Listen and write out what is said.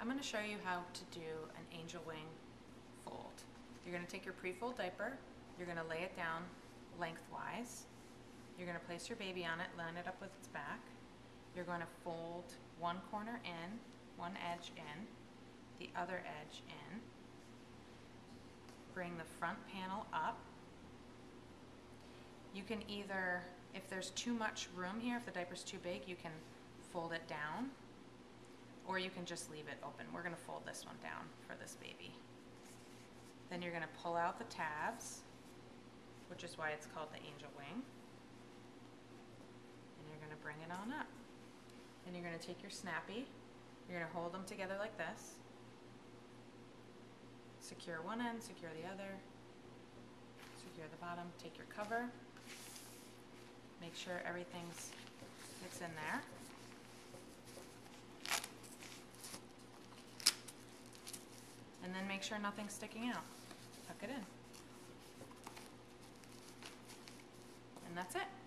I'm going to show you how to do an angel wing fold. You're going to take your pre-fold diaper, you're going to lay it down lengthwise, you're going to place your baby on it, line it up with its back, you're going to fold one corner in, one edge in, the other edge in, bring the front panel up. You can either, if there's too much room here, if the diaper's too big, you can fold it down or you can just leave it open. We're gonna fold this one down for this baby. Then you're gonna pull out the tabs, which is why it's called the angel wing. And you're gonna bring it on up. Then you're gonna take your snappi, you're gonna hold them together like this. Secure one end, secure the other. Secure the bottom, take your cover. Make sure everything's, it's in there. And then make sure nothing's sticking out. Tuck it in. And that's it.